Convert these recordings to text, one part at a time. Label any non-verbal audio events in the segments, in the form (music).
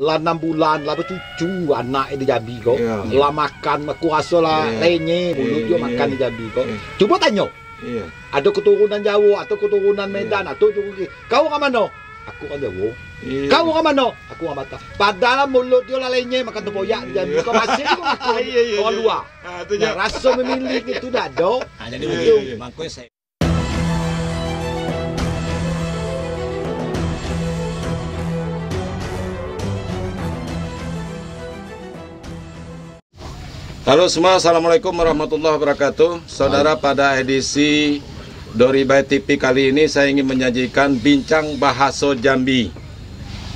lah enam bulan lah bercucu anak di Jambi kok Ya. lah makan kuasa lah Ya. lenye mulut dia Ya. makan di Jambi kok Ya. coba tanya Iya. ada keturunan Jawa atau keturunan Medan atau keturunan kau orang mana aku kan Jawa Iya. kau orang mana aku orang Batak padahal mulut dia lah lenye makan tempoyak di Jambi kau masih kau (laughs) aku Iya, iya, orang luar Ah, nah, rasa memilih itu dah ada Ha, jadi Ya, begitu. ya, ya. Makanya saya Halo semua, Assalamualaikum warahmatullahi wabarakatuh. Saudara pada edisi Dori by TV kali ini saya ingin menyajikan Bincang Bahasa Jambi.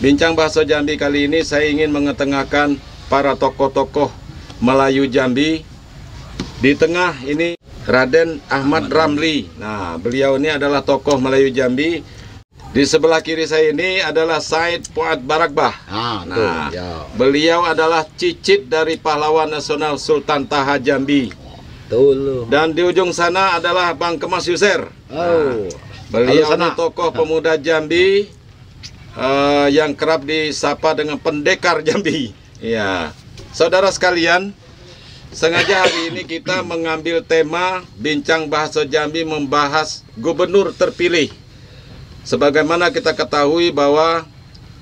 Bincang Bahasa Jambi kali ini saya ingin mengetengahkan para tokoh-tokoh Melayu Jambi. Di tengah ini Raden Ahmad Ramli. Nah beliau ini adalah tokoh Melayu Jambi Di sebelah kiri saya ini adalah Said Fuad Barakbah ah Nah, ya beliau adalah cicit dari pahlawan nasional Sultan Taha Jambi. betul Dan di ujung sana adalah Bang Kemas Yuser. oh Beliau Halo, sana. ini tokoh pemuda Jambi eh, yang kerap disapa dengan pendekar Jambi. (laughs) Ya, saudara sekalian, sengaja hari ini kita mengambil tema bincang bahasa Jambi membahas gubernur terpilih. Sebagaimana kita ketahui bahwa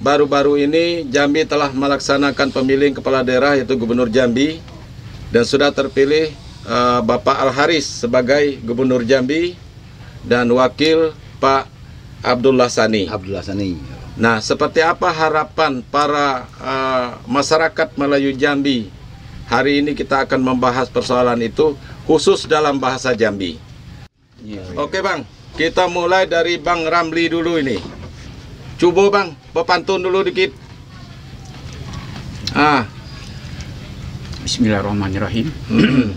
baru-baru ini Jambi telah melaksanakan pemilihan kepala daerah yaitu Gubernur Jambi dan sudah terpilih eh, Bapak Al Haris sebagai Gubernur Jambi dan wakil Pak Abdullah Sani. Abdullah Sani Nah, seperti apa harapan para eh, masyarakat Melayu Jambi? Hari ini kita akan membahas persoalan itu khusus dalam bahasa Jambi. Oke, Bang. Kita mulai dari Bang Ramli dulu ini. Coba, Bang, berpantun dulu dikit. Ah, Bismillahirrahmanirrahim. (clears throat)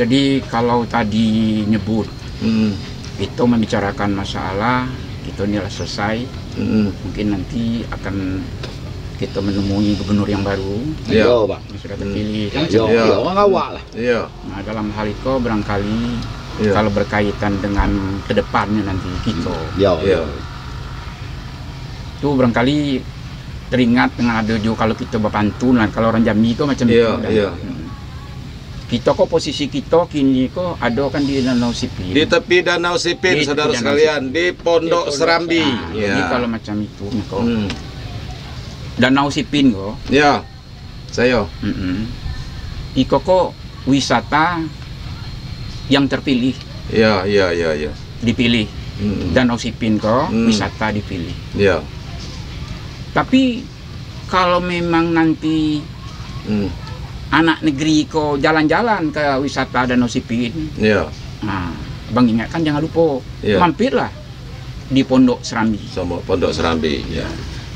Jadi kalau tadi nyebut hmm, itu membicarakan masalah itu nilai selesai, hmm, mungkin nanti akan kita menemui gubernur yang baru Iya. Bang yang sudah terpilih. Iya. iya, Nah, dalam hal itu barangkali Iya. kalau berkaitan dengan ke depannya nanti kita Yo, iya, itu barangkali teringat dengan ada juga kalau kita berpantun lah kalau orang Jambi itu macam Iya, itu. dah. iya. Hmm. Kita kok posisi kita kini kok ada kan di Danau Sipin. Di tepi Danau Sipin, Di saudara tepi Danau sekalian, di Pondok Serambi. Nah, Jadi Ya. kalau macam itu kok Hmm, Danau Sipin kok. ya, saya. Mm Iko kok wisata yang terpilih Ya, ya, ya, ya. dipilih. Hmm, Danau Sipin kok Hmm. wisata dipilih. Ya. Tapi kalau memang nanti Hmm, anak negeri kok jalan-jalan ke wisata Danau Sipin, ya. nah, Bang ingatkan jangan lupa Iya. mampirlah di Pondok Serambi. Sama Pondok Serambi. Ya.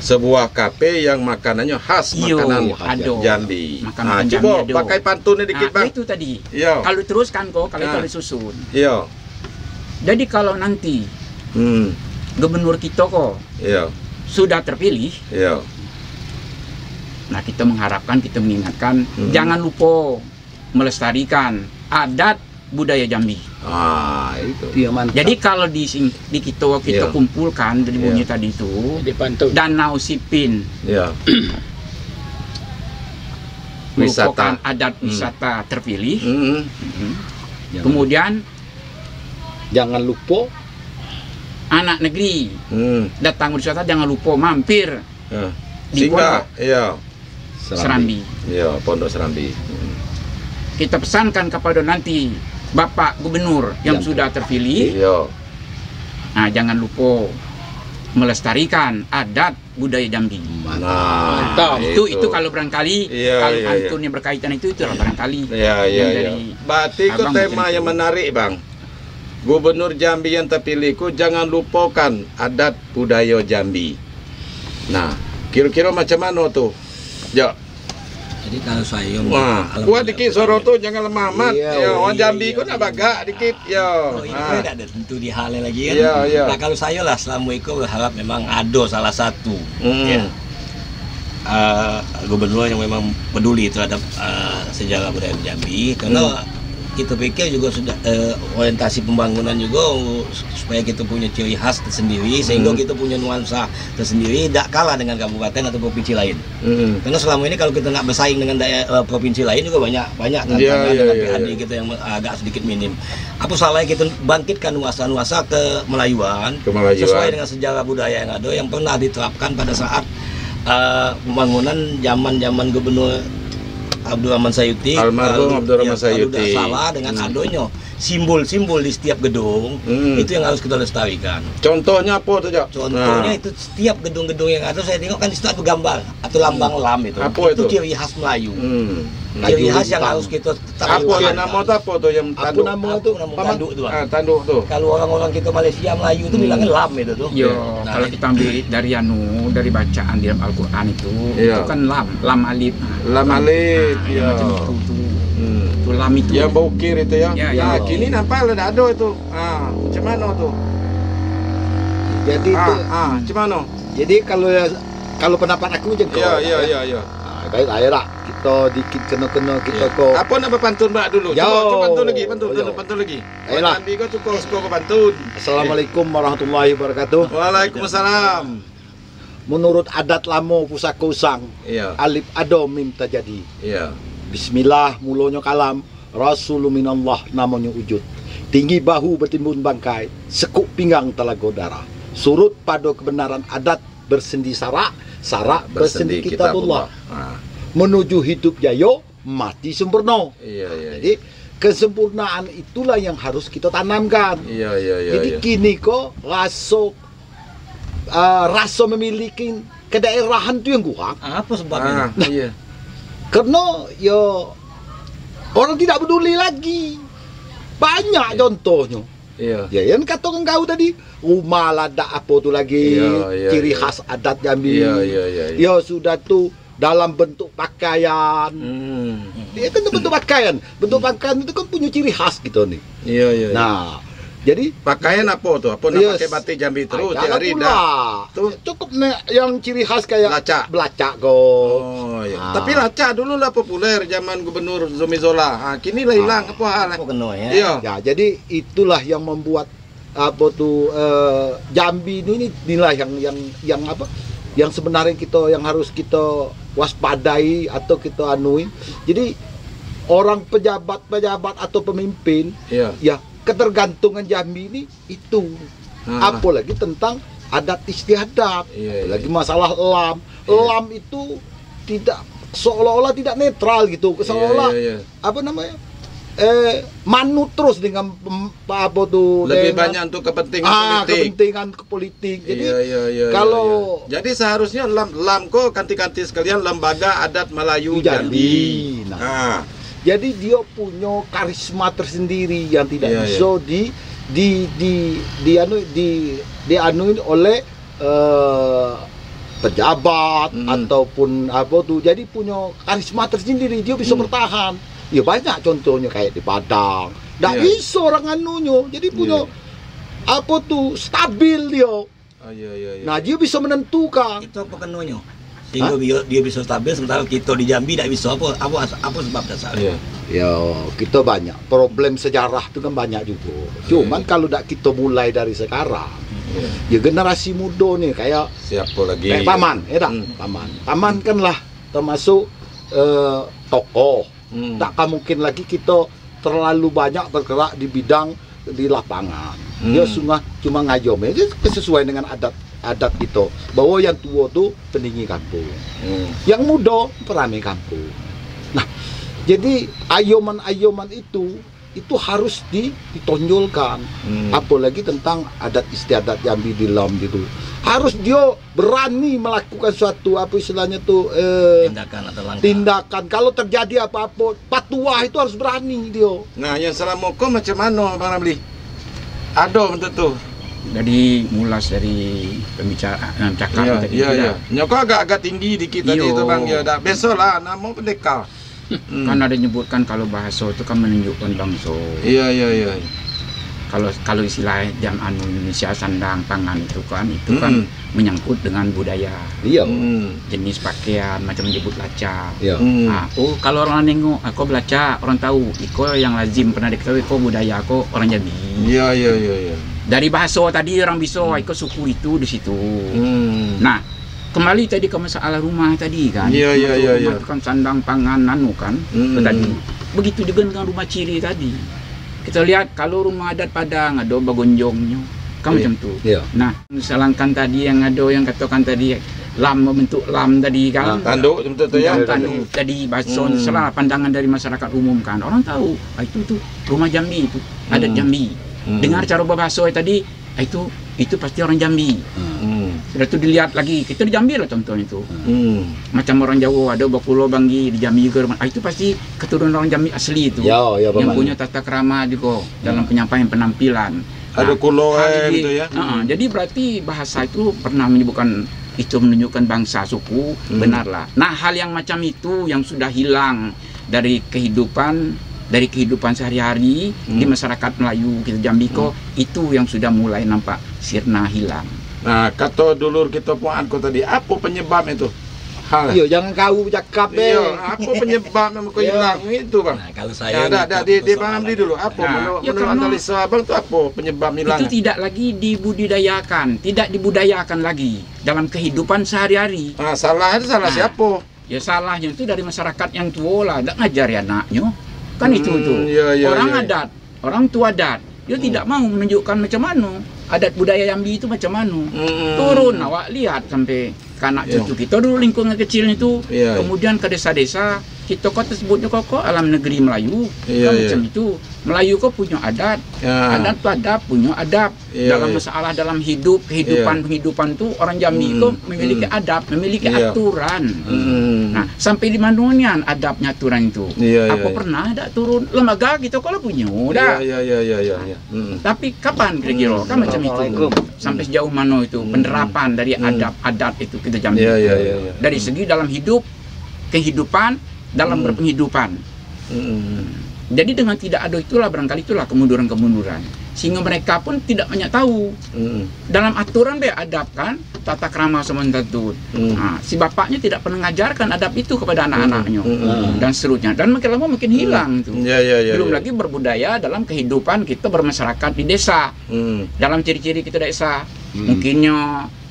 Sebuah kafe yang makanannya khas Iyo, makanan ada. Jambi. Makan Nah, coba Jambi pakai pantunnya dikit, Nah, Bang. itu tadi. Iya. Kalau teruskan kok, kalau Ah. kalau disusun. Iya. Jadi kalau nanti Hmm, gubernur kita kok iya, sudah terpilih, iya. nah kita mengharapkan, kita mengingatkan, Hmm. jangan lupa melestarikan adat budaya Jambi. Ah, itu. Iya mantap. Jadi kalau di di kita kita Iya. kumpulkan dari bunyi Iya. tadi itu di pantun. Danau Sipin Iya. (clears throat) merupakan Wisata. adat Hmm. wisata terpilih. Hmm, Mhm. Jangan- Kemudian jangan lupa anak negeri hmm. datang wisata jangan lupa mampir Ya. Di Pondok. iya. Serambi. Iya, Pondok Serambi. Hmm. Kita pesankan kepada nanti Bapak Gubernur yang Yang sudah terpilih, Iya. nah jangan lupa melestarikan adat budaya Jambi. Nah, Nah, itu itu kalau barangkali Iya, kalau iya, pantun yang berkaitan itu itu barangkali. Iya, iya, iya. Berarti itu tema yang itu. menarik, Bang. Gubernur Jambi yang terpilih ku jangan lupakan adat budaya Jambi. Nah, kira-kira macam mana tuh? Ya, Jadi kalau saya wah, kuat dikit tuh jangan lemah amat. Iya, ya, orang iya, Jambi iya, nak iya. bagak dikit. Ya. Oh, ini Ah. kan tidak ada tentu di hal lagi kan. Iya, iya. Nah, kalau saya lah selama itu berharap memang ada salah satu Hmm. ya, eh, gubernur yang memang peduli terhadap eh, sejarah budaya Jambi karena kita pikir juga sudah eh, orientasi pembangunan juga uh, supaya kita punya ciri khas tersendiri sehingga Hmm. kita punya nuansa tersendiri tidak kalah dengan kabupaten atau provinsi lain. Hmm. Karena selama ini kalau kita nak bersaing dengan daerah eh, provinsi lain juga banyak banyak tantangan Iya, iya, dengan iya, PAD iya. kita yang agak sedikit minim. Apa salahnya kita bangkitkan nuansa-nuansa ke Melayuan, Kemelayuan. sesuai dengan sejarah budaya yang ada yang pernah diterapkan pada saat eh, pembangunan zaman-zaman gubernur Abdurrahman Sayuti Almarhum Abdurrahman ya, Sayuti. salah dengan adonyo simbol-simbol di setiap gedung Hmm. itu yang harus kita lestarikan Contohnya apa tuh, Jak? Contohnya Nah. itu setiap gedung-gedung yang ada saya tengok kan di situ ada gambar atau lambang lam itu. Apa itu? ciri khas Melayu. Hmm. Ciri khas yang harus kita tetap Apa tuh pertahankan. nama tuh apa tuh yang Apa tanduk? nama Apa itu? nama Paman? tanduk itu? Ah, tanduk tuh. Kalau orang-orang kita Malaysia Melayu itu Hmm. bilangnya lam itu tuh. Yo, Nah, kalau kita ambil dari anu, dari bacaan di dalam Al-Quran itu, Iya. itu kan lam, lam alif. Lam alif, Nah, ya. yang macam itu tuh. Hmm. Itu. Yang bukir itu ya. Ya, Ya, ya. kini nampak ada ado itu. Ah, macam mana tuh? Jadi itu Ah, ah, macam mana? jadi kalau kalau pendapat aku je kau. Ya, ya, ya, ya. Ah, baik lah. Kita dikit kena-kena kita Ya. kau. Apa nak berpantun mbak dulu? Yo. Coba, coba pantun lagi, pantun, pantun, pantun lagi. Ayolah. Nabi kau cukup suka berpantun. Assalamualaikum warahmatullahi wabarakatuh. Waalaikumsalam. Menurut adat lamo pusaka usang, Iya, alif ado mim tajadi. iya. Bismillah mulanya kalam, Rasulullah minallah namanya wujud. Tinggi bahu bertimbun bangkai, sekuk pinggang telaga darah. Surut pada kebenaran adat bersendi sarak, sarak bersendi kitabullah. Ah, Menuju hidup jayo, mati sempurna. iya, iya. Jadi kesempurnaan itulah yang harus kita tanamkan. Iya, iya, iya. Jadi iya. kini kok rasa uh, rasa memiliki kedaerahan itu yang kurang. Apa sebabnya? Ah, iya. Karena ya orang tidak peduli lagi. Banyak contohnya. Iya. Ya yang katakan kau tadi, rumah lada apa tu lagi, Iya, iya, ciri iya. khas adat Jambi. Iya, iya, iya. iya. Ya sudah tu dalam bentuk pakaian. Hmm. Dia kan bentuk pakaian. Bentuk pakaian itu kan punya ciri khas gitu nih. Iya, iya. iya. Jadi pakaian apa tuh? Apa nak Yes. pakai batik Jambi terus Ah, tiap hari dah? Tuh. Cukup yang ciri khas kayak Belacak. belacak kok. Oh, iya. Ah. Tapi laca dulu lah populer zaman Gubernur Zumi Zola. Ah, kini lah hilang apa hal? Apa kena ya? Iya. Ya, jadi itulah yang membuat apa tuh eh, Jambi ini inilah yang yang yang apa? Yang sebenarnya kita yang harus kita waspadai atau kita anuin. Jadi orang pejabat-pejabat atau pemimpin Iya. ya ketergantungan Jambi ini itu Ah. apalagi tentang adat istiadat Iya, iya. lagi masalah elam Iya. elam itu tidak seolah-olah tidak netral gitu seolah-olah Iya, iya, iya. apa namanya eh manut terus dengan apa tuh Lebih dengan- banyak untuk kepentingan ah politik. kepentingan ke politik jadi Iya, iya, iya, kalau- iya, iya. jadi seharusnya lam lam kok kanti-kanti sekalian lembaga adat Melayu Jambi. Jambi. Nah. Jadi dia punya karisma tersendiri yang tidak Iya, bisa di di di di anu di dianuin oleh eh, pejabat Hmm. ataupun apa tuh jadi punya karisma tersendiri dia bisa Hmm. bertahan ya banyak contohnya kayak di Padang tidak Iya. bisa orang anunya jadi punya Iya. apa tuh stabil dia oh, iya, iya, iya. nah dia bisa menentukan Itu apa kenanya? Sehingga dia, dia bisa stabil sementara kita di Jambi tidak bisa apa apa apa sebab dasarnya? Iya. Ya, kita banyak problem sejarah itu kan banyak juga. Cuman kalau tak kita mulai dari sekarang, Iya. ya generasi muda nih kayak Siapa lagi? kayak paman, ya tak? Hmm. Paman. Paman kan lah termasuk eh, tokoh. Hmm. Takkan mungkin lagi kita terlalu banyak bergerak di bidang di lapangan. Hmm. Dia cuma cuma ngayom aja sesuai dengan adat adat kita bahwa yang tua tuh pendingin kampung Hmm. yang muda peramai kampung. Nah, jadi ayoman-ayoman itu itu harus di- ditonjolkan. Hmm. Apalagi tentang adat istiadat Jambi di Lam gitu. Harus dia berani melakukan suatu apa istilahnya tuh eh, Tindakan atau langkah. tindakan. Kalau terjadi apa-apa, patuah itu harus berani dia. Nah, yang selama kau macam mana Bang Ramli? Ada bentuk tu. Jadi mulas dari pembicaraan cakap Iya, tadi iya, itu iya. dah. Nyoko agak-agak tinggi dikit tadi Iyo. tu Bang. Ya, dah biasalah nama pendekar. Hmm. (laughs) Kan ada nyebutkan kalau bahasa itu kan menunjukkan bangsa. Iya, iya, iya. kalau kalau istilah jam anu Indonesia sandang pangan itu kan itu kan Mm-mm. menyangkut dengan budaya Iya. Hmm. jenis pakaian macam menyebut laca Iya. Hmm. Ah, oh kalau orang nengok aku belaca orang tahu iko yang lazim pernah diketahui iko budaya aku orang Jambi Iya, iya, iya, iya. Dari bahasa tadi orang bisa iko suku itu di situ Hmm. nah kembali tadi ke masalah rumah tadi kan Iya, iya, iya, iya. kan sandang pangan anu kan Hmm. tadi begitu juga dengan rumah ciri tadi kita lihat kalau rumah adat Padang ada bagonjongnya kan Iya. macam tu Iya. nah misalkan tadi yang ada yang katakan tadi lam membentuk lam tadi kan Tanduk macam tu ya. yang tadi tadi bahasa Hmm. salah pandangan dari masyarakat umum kan orang tahu ah, itu tuh rumah Jambi itu adat Hmm. Jambi Hmm. dengar cara berbahasa tadi ah, itu itu pasti orang Jambi Hmm. sudah tu dilihat lagi kita di Jambi lah contohnya itu Hmm. macam orang Jawa ada Bakulo Banggi di Jambi juga ah, itu pasti keturunan orang Jambi asli itu Ya, ya, yang punya tata krama juga dalam penyampaian penampilan Ada Nah, kulo Ah, eh, jadi, gitu ya. ah, ah, jadi berarti bahasa itu pernah menyebutkan itu menunjukkan bangsa suku Hmm. benarlah. Nah hal yang macam itu yang sudah hilang dari kehidupan dari kehidupan sehari-hari Hmm. di masyarakat Melayu kita Jambiko itu yang sudah mulai nampak sirna hilang. Nah, kata dulur kita puan ko tadi, apa penyebab itu? Hal. Iya, jangan kau cakap Iya, eh. apa penyebab memang kau Iya. hilang itu, Bang? Nah, kalau Ya, saya dah, dah, menangkap di, di Bang Amdi dulu. Apa Nah, menurut, ya menurut analisa Abang itu apa penyebab hilangnya? Itu tidak lagi dibudidayakan, tidak dibudayakan lagi dalam kehidupan sehari-hari. Ah, salah itu salah Nah. siapa? Ya salahnya itu dari masyarakat yang tua lah, tidak ngajari anaknya. Kan itu Hmm, itu. iya, iya, orang iya. adat, orang tua adat, dia Hmm. tidak mau menunjukkan macam mana adat budaya Yambi itu macam mana. Hmm. Turun awak lihat sampai ke anak Iya. cucu kita dulu lingkungan kecil itu, iya. kemudian ke desa-desa, kita kok tersebutnya kok kok alam negeri Melayu, Iya, kan iya. macam itu. Melayu kok punya adat, Ya. adat tu adab punya adab Iya, dalam iya. masalah dalam hidup kehidupan kehidupan tu orang Jambi Hmm, kok memiliki hmm. adab memiliki Iya. aturan Hmm. nah sampai di mana nian adabnya aturan itu Iya, apa iya, pernah ada turun lembaga gitu kalau punya udah Iya, iya, iya, iya, iya. Hmm. tapi kapan kira-kira kan macam itu sampai sejauh mana itu Hmm. penerapan dari Hmm. adab adat itu kita Jambi Iya, iya, iya, iya. dari segi dalam hidup kehidupan dalam Hmm. berpenghidupan Hmm. jadi dengan tidak ada itulah barangkali itulah kemunduran-kemunduran sehingga mereka pun tidak banyak tahu Hmm. dalam aturan be adab kan tata krama sementatu Hmm. nah, si bapaknya tidak pernah mengajarkan adab itu kepada anak-anaknya Hmm, hmm, dan seterusnya dan makin lama makin hilang itu Iya, iya, iya. belum iya. lagi berbudaya dalam kehidupan kita bermasyarakat di desa Hmm. dalam ciri-ciri kita desa Hmm. mungkinnya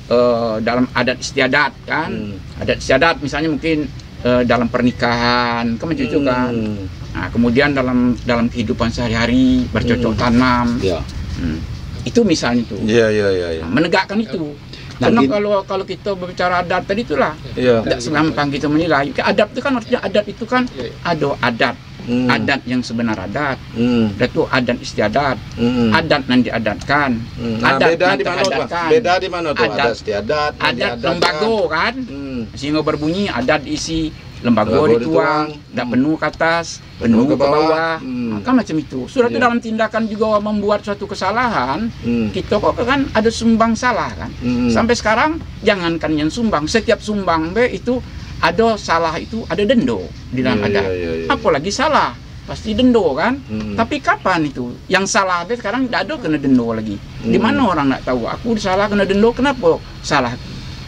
eh, dalam adat istiadat kan Hmm. adat istiadat misalnya mungkin eh, dalam pernikahan kan macam itu kan Hmm. nah, kemudian dalam dalam kehidupan sehari-hari bercocok Hmm. tanam Ya. Hmm. itu misalnya itu Iya, iya, iya, iya. Nah, menegakkan itu. Nah, Karena gini- kalau kalau kita berbicara adat tadi itulah Iya. tidak segampang kita menilai. Adab itu kan artinya adat itu kan ada adat, Hmm. adat yang sebenar adat, Hmm. itu adat istiadat, Hmm. adat yang diadatkan, Hmm. Nah, adat beda yang di mana tuh? Beda di mana tuh? Adat- Ada istiadat, adat lembago kan, Hmm. sehingga berbunyi adat isi lembago dituang, tidak Hmm. penuh ke atas, Penuh penuh ke ke bawah, bawah. Hmm. Nah, kan macam itu. Sudah itu Iya. dalam tindakan juga membuat suatu kesalahan, Hmm. kita kok kan ada sumbang salah kan. Hmm. Sampai sekarang jangankan yang sumbang, setiap sumbang be itu ada salah itu ada dendo di dalam Iya, adat. iya, iya, iya. Apalagi salah pasti dendo kan. Hmm. Tapi kapan itu? Yang salah be sekarang tidak ada kena dendo lagi. Di Hmm. mana orang nak tahu? Aku salah kena dendo kenapa? Salah.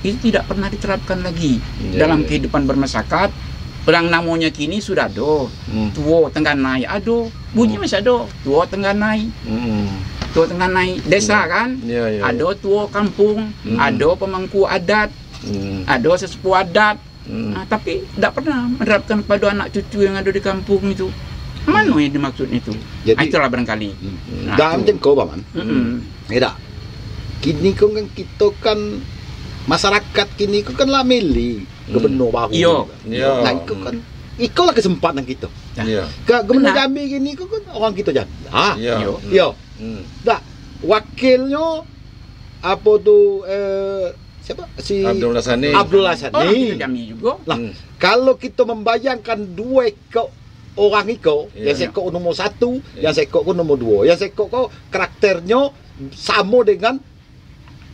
Itu tidak pernah diterapkan lagi Iya, dalam iya. kehidupan bermasyarakat. Perang namanya kini sudah ada. Hmm. Tua tengah naik ada. Bunyi masih ada. Tua tengah naik. Hmm. Tua tengah naik. Desa kan? Iya, iya. Ada tua kampung, Hmm. ada pemangku adat, Hmm. ada sesepuh adat, Hmm. Nah, tapi tidak pernah menerapkan pada anak cucu yang ada di kampung itu. Mana yang dimaksud itu? Jadi- Ah, itulah barangkali. Hmm. Nah, Dah itu. macam kau paman. Mm-mm. Tidak. Kini kau kan kita kan masyarakat kini kau kan lah milih gubernur baru. Iya. Iya. Nah, itu kan Ikaw lah kesempatan kita. Iya. Ke gubernur. Jambi gini kau kan orang kita Jambi. Ah, Iya. Hmm. Dah. Wakilnya apa tu eh, siapa? Si Abdul Rasani. Abdul Hasani. kita Jambi juga. Lah, Hmm. kalau kita membayangkan dua ekor orang itu, Iya. yang sekok nomor satu, Iya. yang sekok kau nomor dua, yang sekok kau karakternya sama dengan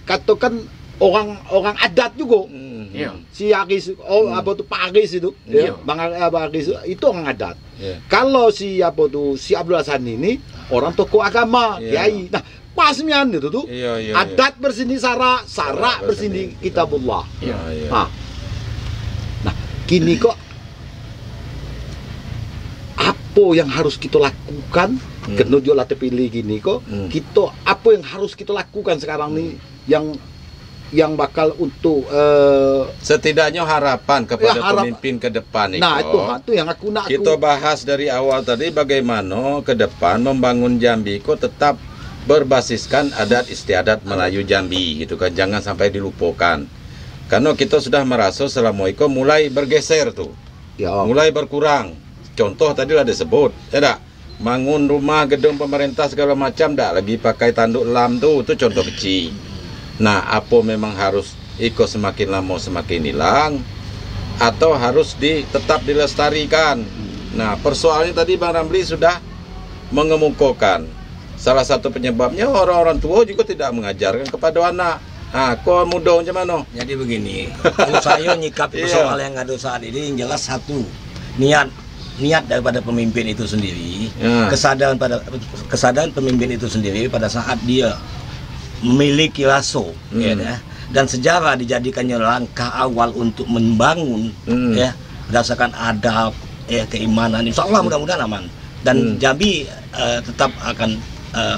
katakan orang orang adat juga. Hmm. Iya. Si Agis, oh apa tuh Pak Agis itu, Iya. ya, Bang Ag- Bang Agis itu orang adat. Iya. Kalau si apa tuh si Abdul Hasan ini orang tokoh agama, Iya. kiai. Nah, pasmian itu tuh. Iya, iya, adat bersini sara, sara bersini kitabullah. Iya, iya. Nah, nah, kini kok apa yang harus kita lakukan? Hmm. Kenuju lah terpilih gini kok, Hmm. kita apa yang harus kita lakukan sekarang nih yang yang bakal untuk eh, Setidaknya harapan kepada Ya, harap- pemimpin ke depan nah Iko. itu itu yang aku nak Kita aku, bahas dari awal tadi bagaimana ke depan membangun Jambi kok tetap berbasiskan adat istiadat Melayu Jambi gitu kan. Jangan sampai dilupakan. Karena kita sudah merasa selama itu mulai bergeser tuh. Ya mulai berkurang. Contoh tadi lah disebut ya dak bangun rumah gedung pemerintah segala macam dak lagi pakai tanduk lam tuh itu contoh kecil. Nah apa memang harus ikut semakin lama semakin hilang? Atau harus di, tetap dilestarikan? Nah persoalannya tadi Bang Ramli sudah mengemukakan salah satu penyebabnya orang-orang tua juga tidak mengajarkan kepada anak ah kau muda macam mana Jadi begini, kalau saya nyikap Iya. soal yang ada saat ini yang jelas satu niat niat daripada pemimpin itu sendiri, Ya. kesadaran pada kesadaran pemimpin itu sendiri pada saat dia memiliki raso, Hmm. ya, dah. dan sejarah dijadikannya langkah awal untuk membangun, Hmm. ya berdasarkan adab, ya keimanan, insya Allah mudah-mudahan aman dan Hmm. Jambi eh, tetap akan eh,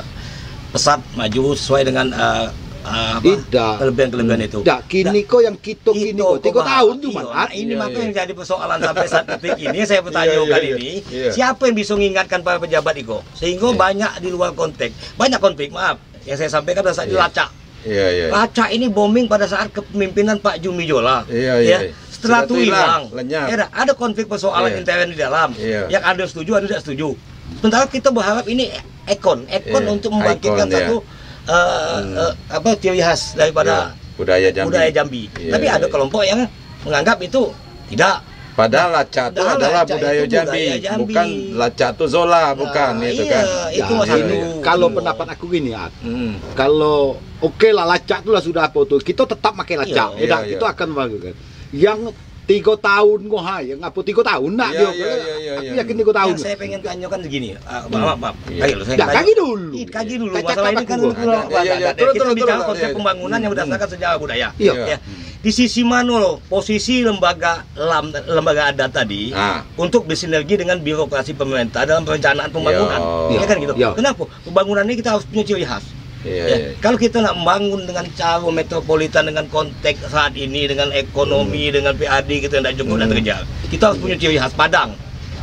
pesat maju sesuai dengan eh, eh, apa, Tidak. kelebihan-kelebihan itu. Tidak, kini kok yang kita kini kok tiga tahun cuma Iya, ah. nah, ini Iya, maka iya. yang jadi persoalan sampai saat detik ini (laughs) saya bertanyakan Iya, iya, iya. ini Iya. siapa yang bisa mengingatkan para pejabat itu sehingga Iya. banyak di luar konteks banyak konflik maaf yang saya sampaikan pada saat Iya. dilacak iya iya lacak ini bombing pada saat kepemimpinan Pak Jumi Jola Iya, iya. setelah Sudah itu hilang. Ya, ada konflik persoalan Iya. intern di dalam Iya. yang ada setuju ada tidak setuju sementara kita berharap ini ekon ekon Iya, untuk membangkitkan ikon, ya. satu eh, eh, apa ciri khas daripada Iya, budaya Jambi. budaya Jambi. Iya, Tapi iya, ada iya. kelompok yang menganggap itu tidak. Padahal laca itu Padahal adalah laca budaya itu Jambi, budaya Jambi. bukan laca itu Zola, bukan Nah, itu iya, kan. itu Ya, masa ini itu. Kalau pendapat aku gini ya, Hmm. kalau oke lah lacak itu lah sudah apa tuh, kita tetap pakai lacak, Iya, ya, iya, itu iya. akan bagus kan. Yang tiga tahun kok ha, yang apa tiga tahun nak Iya, dia, iya, iya, iya, aku iya. yakin tiga tahun. Yang saya pengen tanyakan begini, ah, maaf, maaf. Iya. Kaji dulu, saya Ya, tanya. kaji dulu. Ih, Kaji dulu. Kaca Masalah ini kan aku. Iya, iya, iya. Turun, kita bicara konsep Iya. pembangunan yang berdasarkan sejarah budaya. Iya. Ya. Di sisi mana loh posisi lembaga lam, lembaga adat tadi Ah. untuk bersinergi dengan birokrasi pemerintah dalam perencanaan pembangunan. Iya. Ya kan gitu. Iya. Kenapa? Pembangunan ini kita harus punya ciri khas. Iya, Ya, iya. Kalau kita nak membangun dengan cara metropolitan dengan konteks saat ini dengan ekonomi dengan PAD kita tidak cukup dan Hmm. terkejar. Kita harus punya ciri khas Padang.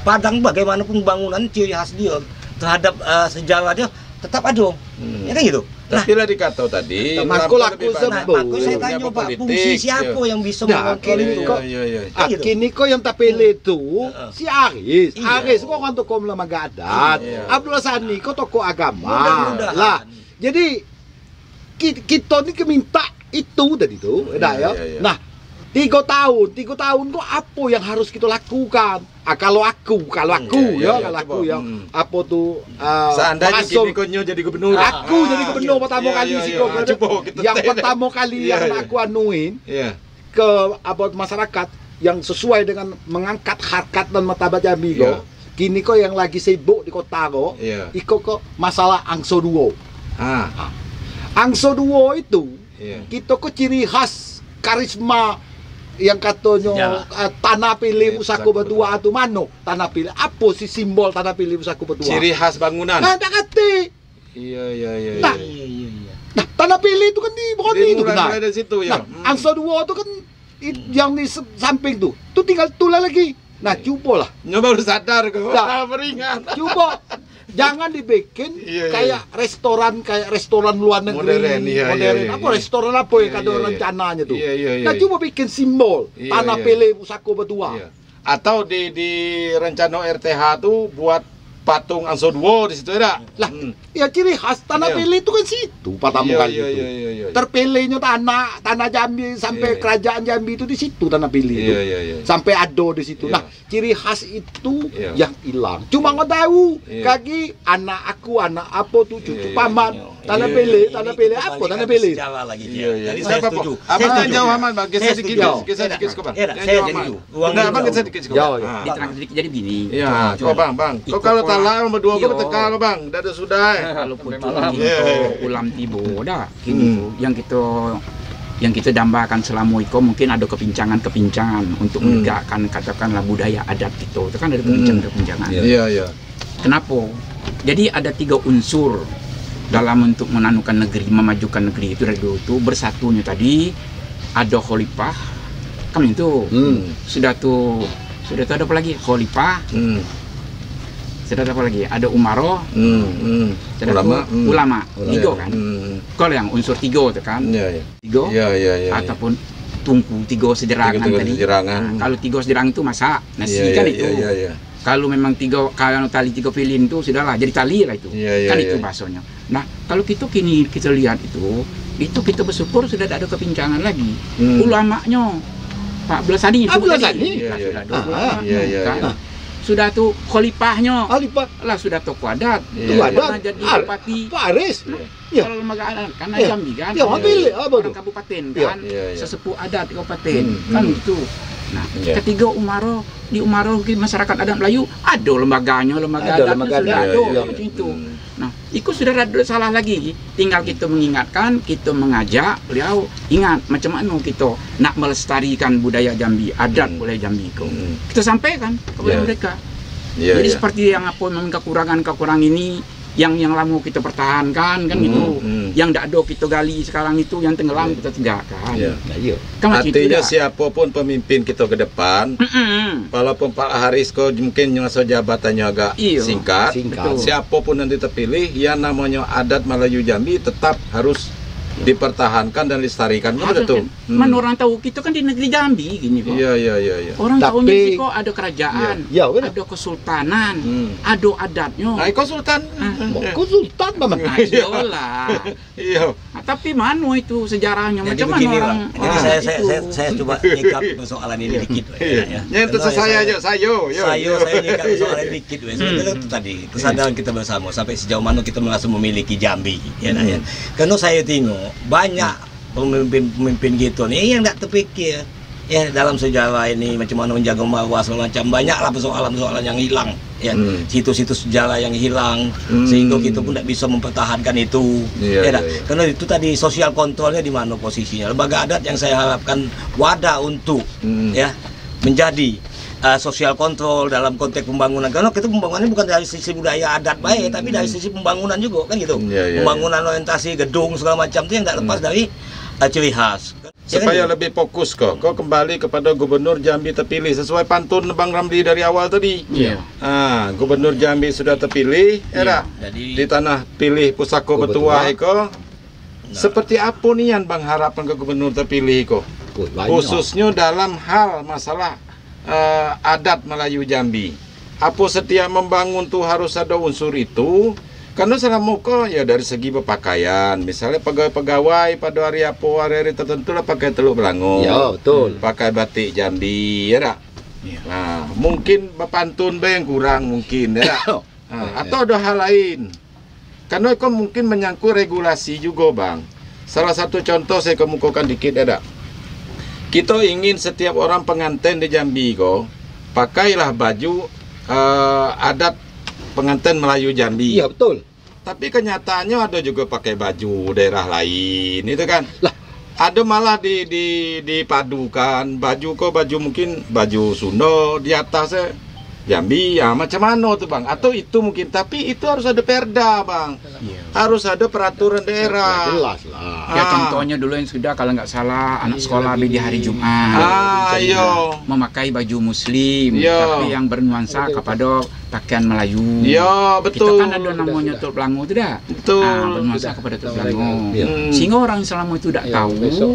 Padang bagaimanapun bangunan ciri khas dia terhadap eh, sejarah dia tetap ada. Hmm. Ya kan gitu. Nah, Tapi lah dikata tadi, aku banyak sebut. nah, aku saya tanya Pak, politik, fungsi siapa iya. yang bisa Nah, mengontrol itu? kok- Iya, iya, iya. Ah, gitu. kini kok yang tak pilih itu Heeh. si Aris. Iya. Aris kok kan tokoh lembaga adat. Iya. Abdul Sani kok tokoh agama. Mudah-mudahan. Lah, jadi ki- kita ni keminta itu tadi tu, Iya, dah ya. iya, iya. Nah, tiga tahun, tiga tahun kok apa yang harus kita lakukan? Ah, kalau aku, kalau Hmm, aku iya, iya, ya, iya, kalau aku ya, Hmm. apa tuh? ah, Seandainya kini jadi gubernur. Aku Ah, jadi gubernur iya. pertama Iya, kali iya, sih. Ah, coba kita Yang pertama kali Iya, yang iya. aku anuin Iya. ke apa masyarakat yang sesuai dengan mengangkat harkat dan martabat Jambi kok. Kini kok yang lagi sibuk di kota kok, Iya. iko kok masalah angso duo. Ah, Angso duo itu iya. kita kok ciri khas karisma yang katanya eh, tanah pilih Iya, usaku usaku berdua atau mano tanah pilih apa sih simbol tanah pilih usaku berdua Ciri khas bangunan. nah tak ngerti Iya, iya, iya. Nah, iya. Iya, iya, iya. nah tanah pilih itu kan di Broni itu mulai dari situ ya. Nah, angsa dua itu kan yang di samping tuh, tuh tinggal tulah lagi. Nah, coba lah, Nyoba baru sadar kok. Nah. Ah, (laughs) beringat. coba jangan dibikin Iya, iya, kayak restoran kayak restoran luar negeri Modern, iya, modern. iya, iya, apa iya. restoran apa yang Iya, ada iya, iya. rencananya tuh Iya, iya, iya, nah iya. coba bikin simbol Iya, tanah iya. pele pusako berdua Iya. Atau di di rencana RTH tuh buat patung Ansodwo di situ ada. Lah, Hmm. ya ciri khas tanah Iya. Pele itu kan situ pertama Iya, kali iya, itu. iya, iya, iya. Terpilihnya tanah tanah Jambi sampai Iya. kerajaan Jambi itu di situ tanah Pele itu. Iya, iya, iya. Sampai Ado di situ. Iya. Nah, ciri khas itu Iya. yang hilang. Cuma nggak tahu Iya. kaki anak aku anak apa tuh cucu Iya, iya, paman Iya. tanah Ini- Pele ini tanah Pele apa tanah Pele. sejarah lagi dia. Iya, iya. Jadi saya setuju. Saya jangan setuju. jauh aman, Bang. Geser Saya dikit, setuju. Bang. Geser dikit, Bang. Iya, Jangan saya jauh aman. Uang dulu. Bang, geser dikit, Jauh, Bang. ya. Ah. Diterang sedikit jadi begini. Iya, Coba. bang, bang. Kok Iko kalau pola- talah berdua bertekar lo bang. Dah ada sudah. (laughs) eh. kalau pucuk Iya, itu iya. ulam tibo dah kini Hmm. yang kita yang kita dambakan selama iko mungkin ada kepincangan-kepincangan untuk Hmm. menegakkan katakanlah budaya adat kita itu kan ada kepincangan-kepincangan Iya, iya. kenapa jadi ada tiga unsur dalam untuk menanukan negeri memajukan negeri itu dari dulu itu bersatunya tadi ada khalifah kan itu Hmm. sudah tuh sudah tuh ada apa lagi khalifah Hmm, ada apa lagi ada umaroh hmm, hmm. Ulama. hmm. ulama Ulama. tiga kan Hmm. kalau yang unsur tiga itu kan Iya, iya. tiga Iya, iya, iya. ataupun tungku tiga sederangan Tiga-tiga tadi sederangan. Nah, kalau tiga sederangan itu masak nasi Iya, kan iya, itu Iya, iya, iya. kalau memang tiga kalau tali tiga pilin itu sudahlah jadi tali lah itu Iya, iya, kan iya. itu bahasanya nah kalau kita kini kita lihat itu itu kita bersyukur sudah tidak ada kepincangan lagi Hmm. ulamanya Pak Belasani Ah, sebut tadi. Belasani? Iya, Nah, iya. Sudah tuh khalifahnya Alifah lah sudah tokoh adat itu ada Pernah jadi bupati Pak Aris. Iya. kalau lembaga adat kan Iya. Jambi kan Ya, pilih apa orang tuh? kabupaten kan sesepuh adat kabupaten Hmm, kan hmm. gitu nah Iya. ketiga umaro di umaro di masyarakat adat Melayu ada lembaganya lembaga Ada adat lembaga sudah adat, ada itu Hmm. nah itu sudah ada salah lagi tinggal kita mengingatkan kita mengajak beliau ingat macam mana kita nak melestarikan budaya Jambi adat Hmm. budaya Jambi itu Hmm. kita sampaikan kepada Iya. mereka Iya, jadi iya. seperti yang apa kekurangan-kekurangan ini yang yang lama kita pertahankan kan Hmm, itu hmm. yang tidak ada kita gali sekarang itu yang tenggelam Iya. kita tegakkan Iya. Nah, iya. kan itu Artinya siapa pun pemimpin kita ke depan, Mm-mm. walaupun Pak Haris kok mungkin masa jabatannya agak Iya. singkat, Singkat. Betul. siapa pun nanti terpilih, yang namanya adat Melayu Jambi tetap harus dipertahankan dan lestarikan. Kan betul? kan, mana orang tahu kita kan di negeri Jambi gini kok Iya, iya, iya, iya. orang Tapi- tahunya sih kok ada kerajaan Iya, benar. ada kesultanan Hmm. ada adatnya Nah, konsultan. Mau konsultan Paman. nah, (laughs) iyalah Iya. Nah, tapi mana itu sejarahnya Jadi macam mana orang, Bang. Jadi orang saya, itu saya, saya, saya coba nyikap persoalan ini dikit. Weh, Iya. ya. Ya, itu Karena saya aja, saya. Yo, Saya, saya nyikap persoalan ini dikit. Sebenarnya Hmm. itu tadi kesadaran kita bersama sampai sejauh mana kita merasa memiliki Jambi. Ya, nah, ya. Hmm. Karena saya tengok banyak pemimpin-pemimpin gitu nih yang tidak terpikir ya dalam sejarah ini macam mana menjaga marwah segala macam banyaklah persoalan-persoalan yang hilang ya Hmm. situs-situs sejarah yang hilang Hmm. sehingga kita pun tidak bisa mempertahankan itu Iya, ya, iya, iya. karena itu tadi sosial kontrolnya di mana posisinya lembaga adat yang saya harapkan wadah untuk Hmm. ya menjadi uh, sosial kontrol dalam konteks pembangunan karena kita pembangunannya bukan dari sisi budaya adat baik tapi dari sisi pembangunan juga kan gitu Hmm. Iya, iya, pembangunan orientasi gedung segala macam itu yang tidak lepas dari uh, ciri khas Ya kan Supaya gitu? lebih fokus kok, kau kembali kepada Gubernur Jambi terpilih sesuai pantun Bang Ramli dari awal tadi. Iya. Ah, Gubernur Jambi sudah terpilih, era jadi di tanah pilih pusako Ko betua betua. iko. Seperti apa nih yang Bang harapan ke Gubernur terpilih banyak. Khususnya dalam hal masalah eh, adat Melayu Jambi. Apa setiap membangun tuh harus ada unsur itu? Karena selama kok ya dari segi berpakaian, misalnya pegawai-pegawai pada hari apa hari-hari tertentu lah pakai teluk belangu, Ya, betul. pakai batik Jambi, ya tak? Iya. Nah, mungkin bepantun be yang kurang mungkin, ya tak? (coughs) Nah, Ya, atau ada hal lain. Karena itu mungkin menyangkut regulasi juga, Bang. Salah satu contoh saya kemukakan dikit ada. Kita ingin setiap orang pengantin di Jambi kok pakailah baju eh, adat pengantin Melayu Jambi. Iya, betul. Tapi kenyataannya ada juga pakai baju daerah lain, itu kan? Lah. ada malah di di dipadukan baju kok baju mungkin baju Sunda di atasnya Jambi ya macam mana tuh bang atau itu mungkin tapi itu harus ada perda bang Iya. harus ada peraturan daerah Jelas lah. Ya Ah. contohnya dulu yang sudah kalau nggak salah anak sekolah di hari Jumat ah iya memakai baju muslim Iya. tapi yang bernuansa kepada pakaian Melayu. Ya, betul. Kita kan ada namanya Sudah, Tuk Belangu itu dah. Betul. Ah, bernuansa Sudah. kepada Tuk Sudah, Belangu. iya. Hmm. Sehingga orang selama itu tidak Ya, tahu, oh, langsung.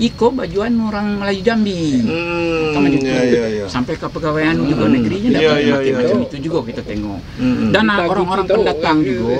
Iko bajuan orang Melayu Jambi. Hmm, Kan ya, ya, ya. Sampai ke pegawaian juga Hmm. negerinya Iya, dapat iya, pakai iya, macam iya. itu juga kita tengok. Hmm. Dan orang-orang pendatang juga,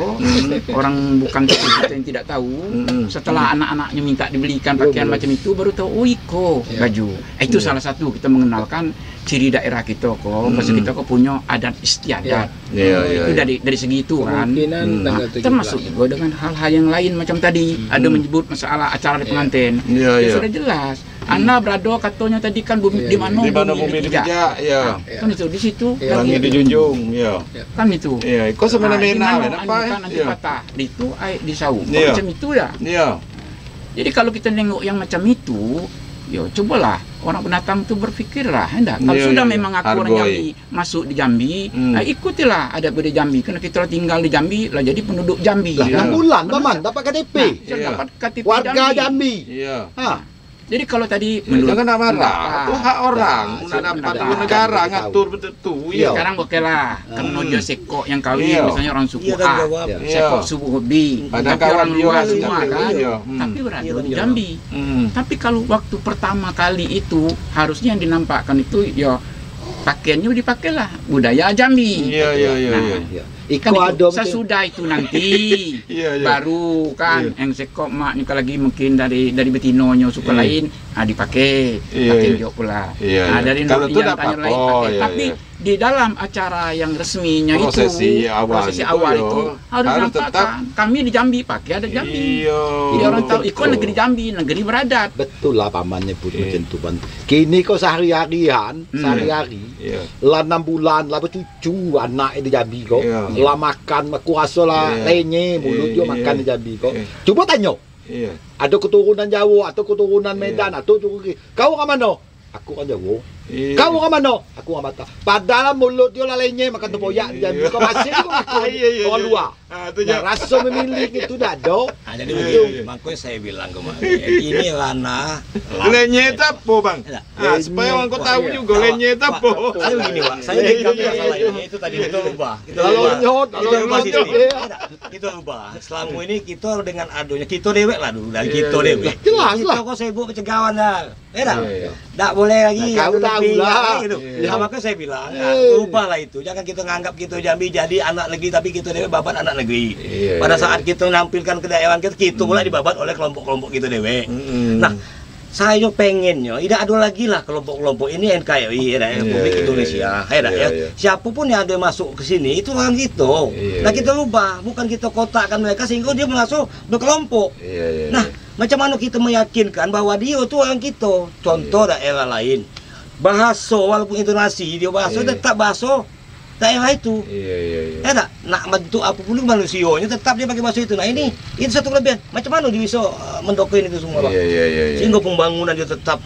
orang bukan kita yang tidak tahu, Hmm. setelah anak-anaknya minta dibelikan pakaian macam itu, baru tahu, oh Iko Iya. baju. Eh, Itu salah satu kita mengenalkan ciri daerah kita kok, Hmm. Pasal kita kok punya adat istiadat. Iya, iya, itu iya. dari dari segi itu kan. Hmm. tanggal Nah, 17. termasuk juga dengan hal-hal yang lain macam tadi ada Hmm. menyebut masalah acara di Iya. pengantin Iya, ya iya. sudah jelas Anda berado katanya tadi kan bumi, Iya, di iya. mana Di mana bumi dipijak. ya. Nah, kan itu di situ Iya. Langit lagi. dijunjung, ya. kan itu Iya, kok Nah, semena-mena di mana apa? anu kan nanti Iya. patah di itu air di saung Iya. macam itu ya Iya. jadi kalau kita nengok yang macam itu yo cobalah orang pendatang itu berpikirlah hendak kalau Iya, sudah iya, memang aku orang. Jambi masuk di Jambi Hmm. nah, ikutilah ada di Jambi karena kita tinggal di Jambi lah jadi penduduk Jambi Lah, Iya. enam bulan paman dapat KTP. Nah, Iya. dapat KTP Warga Jambi. Iya. Ha. Jadi kalau tadi Ya, jangan marah. pendapat, Itu hak orang. Nah, dua negara Tahu. ngatur betul tu. Iya. Iya. sekarang oke lah, karena Hmm. dia sekok yang kawin, Iya. misalnya orang suku Iya, A. Iya. sekok suku B, Padahal tapi orang luar semua kan, iya. Hmm. tapi berada Iya, di Jambi. Hmm. Tapi kalau waktu pertama kali itu harusnya yang dinampakkan itu ya pakaiannya dipakailah budaya Jambi. Iya, iya, iya, Nah, iya. Ya. Kan itu, ada macam sesudah itu nanti (laughs) Iya, iya. baru kan Iya. yang sekok mak ni kalau lagi mungkin dari dari betinonya suku Iya. lain ah dipakai Iya, pakai dia pula Iya, nah iya. dari Kalau yang tu tak tanya apa-apa. lain Oh, pakai iya, tapi iya. Di dalam acara yang resminya Prosesi itu awal prosesi itu, awal itu harus, Harus tetap- kami di Jambi pakai ada Jambi Iya. jadi orang tahu ikut negeri Jambi negeri beradat Betul lah pamannya pun Iya. macam. Kini kau sehari-harian, Hmm. sehari-hari. Iya. Lah enam bulan lah bercucu anak di Jambi kau. Iya. Lah makan aku rasa lah Iya. lenye mulut Iya. makan di Jambi kau. Iya. Cuba tanya. Iya. Ada keturunan Jawa atau keturunan Iya. Medan atau keturunan kau ke mana? Aku kan Jawa. Iya. Kau ke mana? Aku ke Batak. Padahal mulut dia lah lenye makan tempoyak di Jambi. Kau masih (laughs) Iya, iya, orang iya. luar. Ah, Nah, rasa memilih itu dah ada. (laughs) Nah, jadi Iya, begitu. iya. Makanya saya bilang kemarin, ini ranah. Lenye tak apa, Bang? Tidak. Ah, supaya orang kau tahu Iya. juga lenye apa. Saya begini, Pak. Saya di kami iya, masalah iya. ini itu tadi kita ubah. Kita Kalau ubah. nyot, Kita kalau ubah. Tidak, Kita ubah. Selama ini kita dengan adonya kita dewek lah dulu dari Iya, kita dewek. Jelas Kita lah. kok sibuk pencegahan dah. Eh dah. Tak boleh lagi. Nah, kau tahu lebih, lah. ya, gitu. Iya. Nah, maka saya bilang, nah, ubahlah itu. Jangan kita nganggap kita Jambi jadi anak negeri tapi kita dewek babat anak negeri. Iya, Pada iya. saat kita menampilkan kedaerahan kita, kita pula dibabat oleh kelompok-kelompok kita dewek. Mm-mm. Nah, saya pengennya tidak ada lagi lah kelompok-kelompok ini NKRI ya, Iya, Republik iya, Indonesia ya, iya, ya. iya. siapa pun yang ada masuk ke sini itu orang gitu Iya, nah iya. kita ubah bukan kita kotakkan mereka sehingga dia masuk berkelompok Iya, iya. nah iya. macam mana kita meyakinkan bahwa dia itu orang kita contoh Iya. daerah lain bahasa walaupun intonasi dia bahasa Iya. tetap bahasa daerah itu Iya, iya, iya. Ya tak? Nak bentuk apa pun itu manusianya tetap dia pakai bahasa itu. Nah ini itu satu kelebihan. Macam mana dia bisa uh, mendoktrin itu semua, Pak? Iya, iya, iya, iya. Sehingga pembangunan dia tetap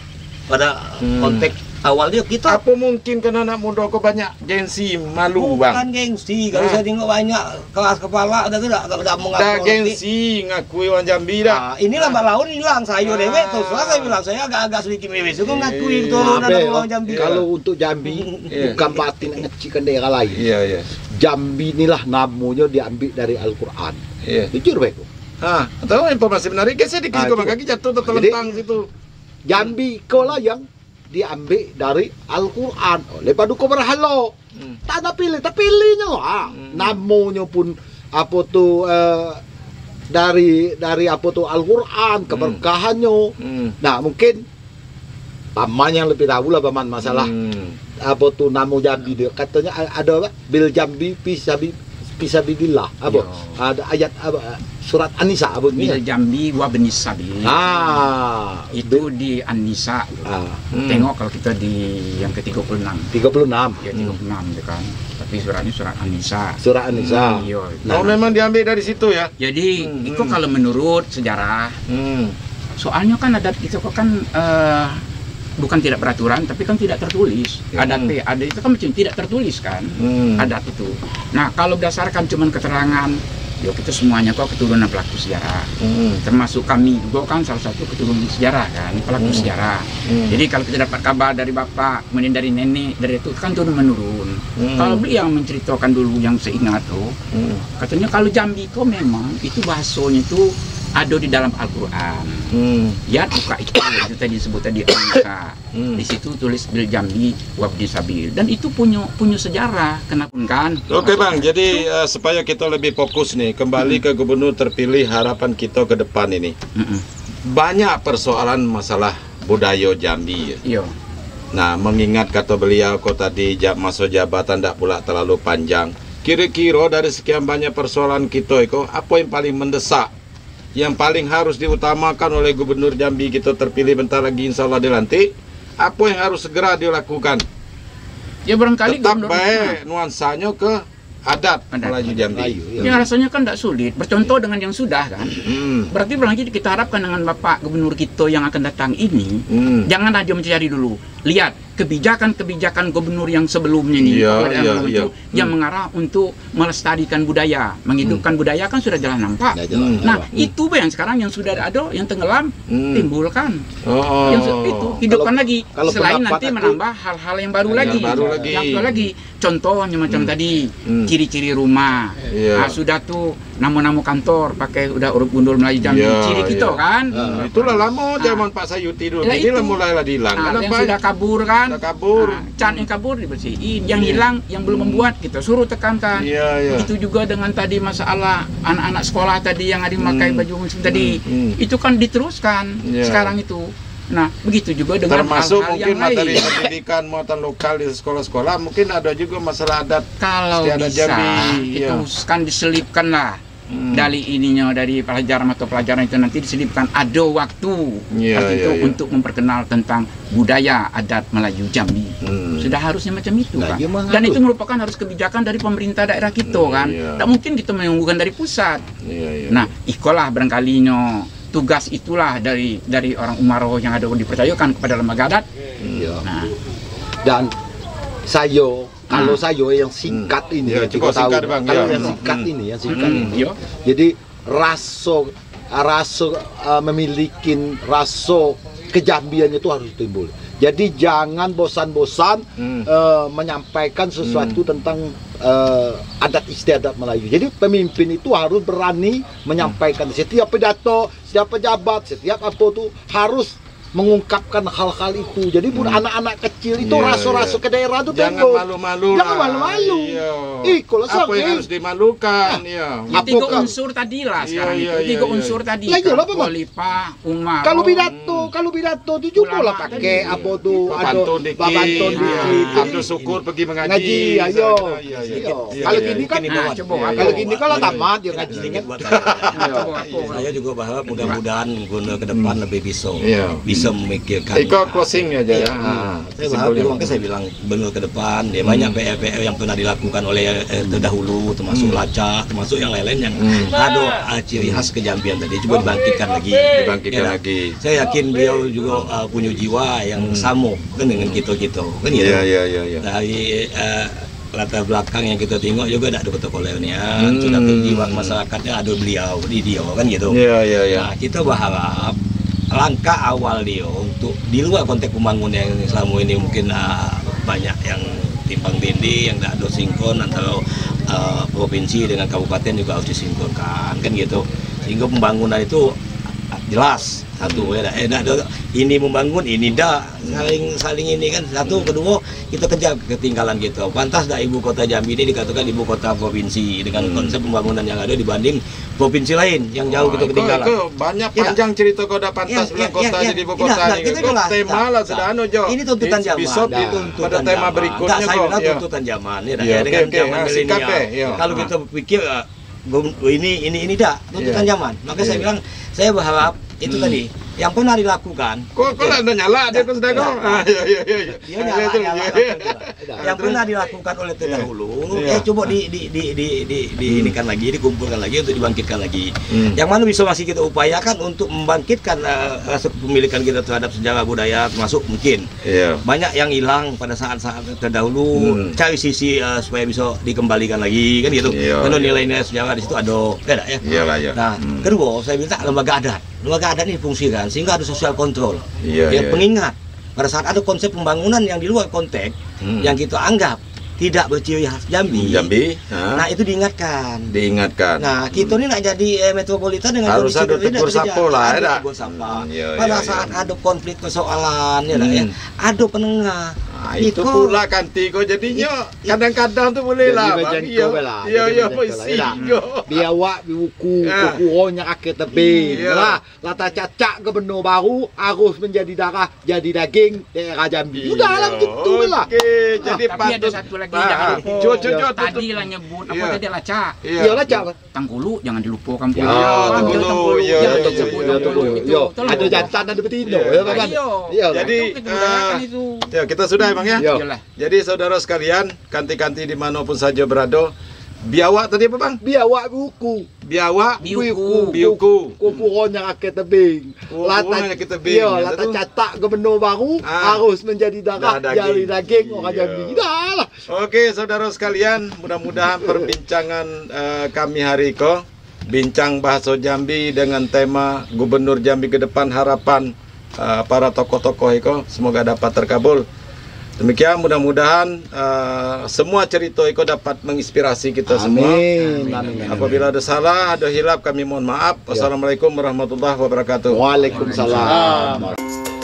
pada Hmm. konteks awal dia kita Apa mungkin karena anak muda kau banyak gengsi malu bukan bang? gengsi. Kalau saya tengok banyak kelas kepala udah tu dah dah mengaku. Dah gengsi ngakui orang Jambi dah. Nah, ini lambat laun hilang saya Ah. dewek terus lah saya bilang saya agak-agak sedikit mewes juga ngakui Iya. keturunan Abe, dari orang Jambi. Iya. Kalau untuk Jambi (laughs) Iya. bukan berarti nak ngecikkan daerah lain. Iya, iya. Jambi inilah namanya diambil dari Al-Quran. Iya. Jujur baik. Ah, tahu informasi menarik ke sedikit Ah, kau itu. kaki jatuh tertelentang situ. Jambi kau lah yang diambil dari Al-Quran. Oleh paduka berhala. Hmm. Tak nak pilih, tak pilihnya lah. Hmm. Namanya pun apa tu eh, dari dari apa tu Al-Quran, keberkahannya. Hmm. Nah mungkin paman yang lebih tahu lah paman masalah Hmm. apa tu nama Jambi dia katanya ada apa bil Jambi pisabi pisabilillah apa? Ya. ada ayat apa? Surat An-Nisa apa Bil ni Jambi wa benis sabi ah. Itu di An-Nisa. Ah. Hmm. tengok kalau kita di yang ke-36. 36 ya 36 ya kan. Tapi suratnya surat An-Nisa. Surat An-Nisa. Iya. Oh memang diambil dari situ ya? jadi Hmm, itu hmm. kalau menurut sejarah Hmm. soalnya kan adat kita kok kan eh, bukan tidak peraturan tapi kan tidak tertulis Hmm. adat ada itu kan macam tidak tertulis kan Hmm. adat itu nah kalau berdasarkan cuman keterangan ya kita semuanya kok keturunan pelaku sejarah Hmm. termasuk kami juga kan salah satu keturunan sejarah kan pelaku Hmm. sejarah Hmm. jadi kalau kita dapat kabar dari bapak kemudian dari nenek dari itu kan turun menurun Hmm. kalau beliau menceritakan dulu yang seingat tuh Hmm. katanya kalau Jambi kok memang itu bahasanya itu ada di dalam Al-Quran Hmm. ya buka itu (coughs) itu tadi disebut tadi Al-Musa Hmm. di situ tulis bil Jambi wabdi sabil dan itu punya punya sejarah kenapa kan Oke bang, jadi eh, supaya kita lebih fokus nih, kembali ke gubernur terpilih harapan kita ke depan ini. Mm-mm. Banyak persoalan masalah budaya Jambi. ya. iya Nah, mengingat kata beliau kok tadi masa jabatan tidak pula terlalu panjang. Kira-kira dari sekian banyak persoalan kita itu, apa yang paling mendesak? Yang paling harus diutamakan oleh gubernur Jambi kita terpilih bentar lagi insya Allah dilantik. Apa yang harus segera dilakukan? ya barangkali Tetap gubernur- baik nuansanya ke adat Adat. Melayu Jambi. Melayu, ya. Ya rasanya kan tidak sulit. Bercontoh dengan yang sudah kan. Hmm. Berarti berarti kita harapkan dengan Bapak Gubernur kita yang akan datang ini, Hmm. jangan aja mencari dulu. Lihat kebijakan-kebijakan gubernur yang sebelumnya nih Iya, Bapak iya, Gubernur iya. itu yang mengarah untuk melestarikan budaya, menghidupkan budaya kan sudah jalan nampak. Nah, jelas. Hmm. Nah, itu yang sekarang yang sudah ada yang tenggelam Hmm. timbulkan. Oh. Yang itu hidupkan Kalau- lagi. kalau Selain nanti aku- menambah hal-hal yang baru Yang lagi. baru lagi. Yang baru lagi. Contohnya macam Hmm. tadi Hmm. ciri-ciri rumah. Iya. Nah, sudah tuh nama-nama kantor pakai udah huruf gundul Melayu Jambi. Iya, Ciri kita iya. kan. Ah, Itulah lama Ah. zaman Pak Sayuti dulu. Ini lah itu. mulailah hilang. Nah, yang sudah kabur kan. Sudah kabur. Nah, can yang kabur dibersihin, yang Iya. hilang, yang belum Hmm. membuat kita suruh tekankan. Begitu juga dengan tadi masalah anak-anak sekolah tadi yang ada memakai Hmm. baju muslim tadi. Hmm. Itu kan diteruskan sekarang itu. Nah, begitu juga dengan Termasuk hal-hal mungkin yang lain. materi pendidikan muatan lokal di sekolah-sekolah mungkin ada juga masalah adat. Kalau bisa Jambi, itu iya. kan diselipkan lah Hmm. dari ininya dari pelajaran atau pelajaran itu nanti diselipkan ada waktu Iya, waktu iya, itu iya. untuk memperkenal tentang budaya adat Melayu Jambi. Hmm. Sudah harusnya macam itu Nah, kan. Dan itu merupakan harus kebijakan dari pemerintah daerah kita Hmm, kan. iya. Tak mungkin kita menunggukan dari pusat. Iya, iya. Nah, ikolah barangkalinya tugas itulah dari dari orang Umaro yang ada dipercayakan kepada lembaga adat. Iya. Nah, Dan sayo kalau Ah. sayo yang singkat ini Ya, cukup tahu singkat, Bang. kalau Ya. yang singkat Hmm. ini yang singkat Hmm, ini yo. jadi raso raso uh, memiliki raso kejambian itu harus timbul jadi jangan bosan-bosan Hmm. uh, menyampaikan sesuatu tentang uh, adat istiadat Melayu. Jadi pemimpin itu harus berani menyampaikan. Setiap pidato setiap pejabat setiap apa tuh harus mengungkapkan hal-hal itu jadi buat anak-anak kecil itu Iya, raso-raso iya. ke daerah itu Jangan malu-malu Jangan lah. malu-malu. Iya. Ih, kalau Apa yang eh. harus dimalukan? Iya. Ya, tiga unsur tadi lah sekarang iya, itu. iya, Tiga unsur tadi. Lah, iyalah, kan. Bang. Khalifah, Umar. Kalau pidato, kalau pidato itu juga lah pakai apa tuh ada Pantun dikit. babantun dikit. Abdul Syukur pergi mengaji. Ngaji, ayo. Iya. Kalau gini kan, Ini buat- coba kalau gini kalau tamat dia Tidak ngaji sedikit kan. buat saya. Juga berharap mudah-mudahan guna ke depan lebih bisa Iya. Bisa memikirkan. Iko closing aja ya. Iya. Ah, Saya berharap ya, saya bilang benar ke depan ya banyak PR-PR yang pernah dilakukan oleh eh, terdahulu termasuk lacak termasuk yang lain-lain yang Hmm. ada ah, ciri khas kejambian tadi coba dibangkitkan lagi Dibangkitkan Ya, lagi. saya yakin beliau juga ah, punya jiwa yang sama kan dengan kita kita kan gitu Iya, iya, iya, iya. dari eh, latar belakang yang kita tengok juga ada kolonial Hmm. sudah kejiwaan masyarakatnya ada beliau di dia kan gitu Iya, iya, iya. Nah, kita berharap langkah awal dia untuk di luar konteks pembangunan yang selama ini mungkin ah, banyak yang timpang tindih yang tidak ada sinkron antara ah, provinsi dengan kabupaten juga harus disinkronkan kan gitu. Sehingga pembangunan itu jelas satu ya eh dah ini membangun ini dah saling saling ini kan satu kedua kita kejar ketinggalan kita pantas dah ibu kota Jambi ini dikatakan ibu kota provinsi dengan Hmm. konsep pembangunan yang ada dibanding provinsi lain yang jauh kita Iko- ketinggalan Iko banyak Ya. panjang cerita kau dah pantas Ya, bilang ya, kota ya, jadi ibu ya. kota Tidak, ni. kita jelas. tema lah sudah anu jo. Ini tuntutan zaman. Tuntutan pada tema berikutnya Tak, saya kok. bilang Ya. tuntutan zaman ya, Ya, ya, dengan zaman milenial. Kalau kita pikir gum- ini ini ini dah tuntutan Iya. zaman. Maka Iya. saya bilang saya berharap itu Hmm. tadi yang pernah dilakukan Kok kok ada nyala dia tuh sedang Ah, iya iya iya. dia nyala, itu, nyala, iya, nyala, iya. nyala. yang pernah dilakukan oleh terdahulu Iya. eh coba di di di di di, di Hmm. lagi dikumpulkan lagi untuk dibangkitkan lagi Hmm. yang mana bisa masih kita upayakan untuk membangkitkan eh, rasa kepemilikan kita terhadap sejarah budaya termasuk mungkin Iya. banyak yang hilang pada saat-saat terdahulu Hmm. cari sisi eh, supaya bisa dikembalikan lagi kan gitu Iya, karena iya. nilai-nilai sejarah di situ ada beda ya ya. Nah, kedua saya minta lembaga adat. Lembaga adat ini fungsikan sehingga ada sosial kontrol. Iya, yang iya. pengingat pada saat ada konsep pembangunan yang di luar konteks Hmm. yang kita anggap tidak berciri khas Jambi. Jambi, ah, Nah, itu diingatkan. diingatkan. Nah, kita ini nak jadi eh, metropolitan dengan Harus kondisi ada tegur sapa lah, ada ya. Hmm, iya, Pada iya, saat iya. ada konflik persoalan ya, ya, Hmm. ada penengah. Nah, itu pula kanti kok jadinya kadang-kadang tuh boleh Jadi lah. tu Iya, iya, Jadi iya, macam tu lah, ya, go. Biar awak buku (laughs) Ah. kukuronya kaki tebing Iya. lah. Lata cacak ke benua baru harus menjadi darah jadi daging daerah Jambi. Udah lah Iya, gitu lah. Oke, jadi Tapi ada patut. satu lagi Ah, jangan ah. lupa. Cuy, cuy, cuy, Tadi lah nyebut apa Iya. tadi lacak. Iya. Iya lah cak. Tangkulu jangan dilupakan Ya, pula. Tangkulu, Tangkulu, iya, jangan iya, disebut iya, Tangkulu iya, itu. Yo, Tolong. ada jantan ada betina Iya, ya kan? Iya. Iya. Jadi, itu. Ya, kita sudah emang ya. Iya. Iyalah. Jadi saudara sekalian, kanti-kanti di mana pun saja berada, biawak tadi apa bang? Biar awak buku. Biawak, Biuku. biuku. Kukuronya kaki tebing. Kukuronya kaki tebing. Iya, Itu lata catak ke benua baru Ah. harus menjadi darah Darah daging. jadi daging orang Iya. Jambi. Dah lah. Oke, saudara sekalian, mudah-mudahan (laughs) perbincangan eh, kami hari ko bincang bahasa Jambi dengan tema Gubernur Jambi ke depan harapan eh, para tokoh-tokoh iko semoga dapat terkabul. Demikian mudah-mudahan eh, semua cerita iko dapat menginspirasi kita semua. Amin. Amin. Apabila ada salah, ada hilap kami mohon maaf. Wassalamualaikum warahmatullahi wabarakatuh. Waalaikumsalam.